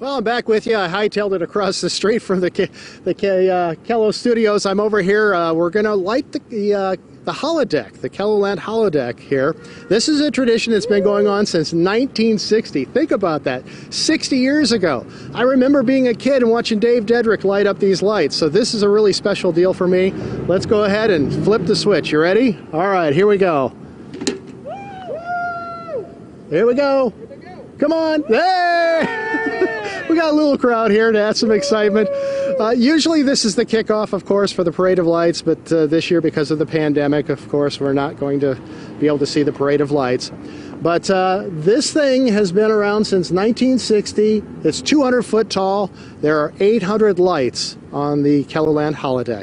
Well, I'm back with you. I hightailed it across the street from the the uh, KELO Studios. I'm over here. Uh, we're going to light the the, uh, the Holideck, the KELOLAND Holideck here. This is a tradition that's been going on since 1960. Think about that, 60 years ago. I remember being a kid and watching Dave Dedrick light up these lights. So this is a really special deal for me. Let's go ahead and flip the switch. You ready? All right, here we go. Here we go. Come on. Hey! We got a little crowd here to add some excitement. Uh, usually this is the kickoff, of course, for the Parade of Lights, but uh, this year, because of the pandemic, of course, we're not going to be able to see the Parade of Lights. But uh, this thing has been around since 1960. It's 200 foot tall. There are 800 lights on the KELOLAND Holideck.